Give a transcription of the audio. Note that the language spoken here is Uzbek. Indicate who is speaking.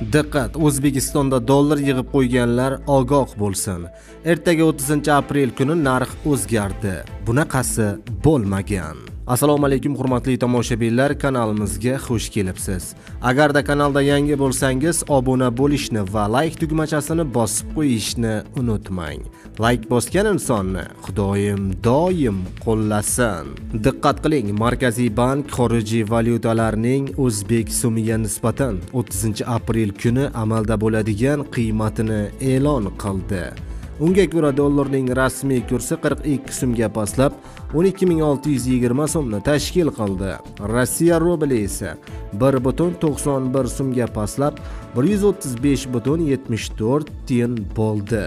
Speaker 1: Diqqat, O'zbekistonda dollar yig'ib qo'yganlar ogoh bo'lsin. Ertaga 30-aprel kuni narx o'zgardi. Bunaqasi bo'lmagan. Assalomu alaykum hurmatli tomoshabinlar, kanalimizga xush kelibsiz. Agarda kanalda yangi bo'lsangiz, obuna bo'lishni va like tugmachasini bosib qo'yishni unutmang. Like bosgan insonni Xudoyim doim qo'llasin. Diqqat qiling, Markaziy bank xorijiy valyutalarning o'zbek so'miga nisbatan 30-aprel kuni amalda bo'ladigan qiymatini e'lon qildi. Unga ko'ra dollarning rasmiy kursi 42 so'mga pastlab 12620 so'mni tashkil qildi. Rossiya rubli esa 1.91 so'mga pastlab 135.74 tiyin bo'ldi.